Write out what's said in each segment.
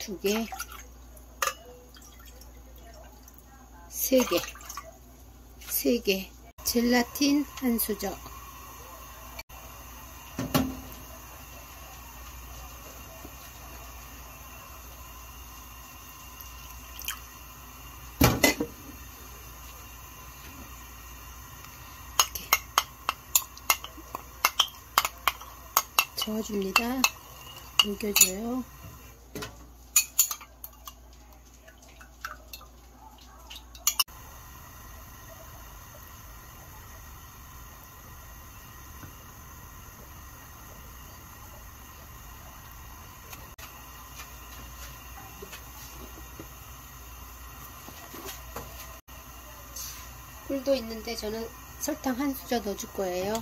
두 개, 세 개, 세 개, 젤라틴 한 수저, 저어줍니다. 녹여줘요. 꿀도 있는데 저는 설탕 한 수저 넣어줄 거예요.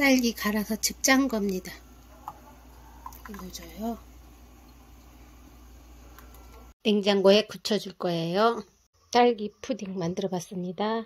딸기 갈아서 즙 짠 겁니다. 넣어줘요. 냉장고에 굳혀줄 거예요. 딸기 푸딩 만들어 봤습니다.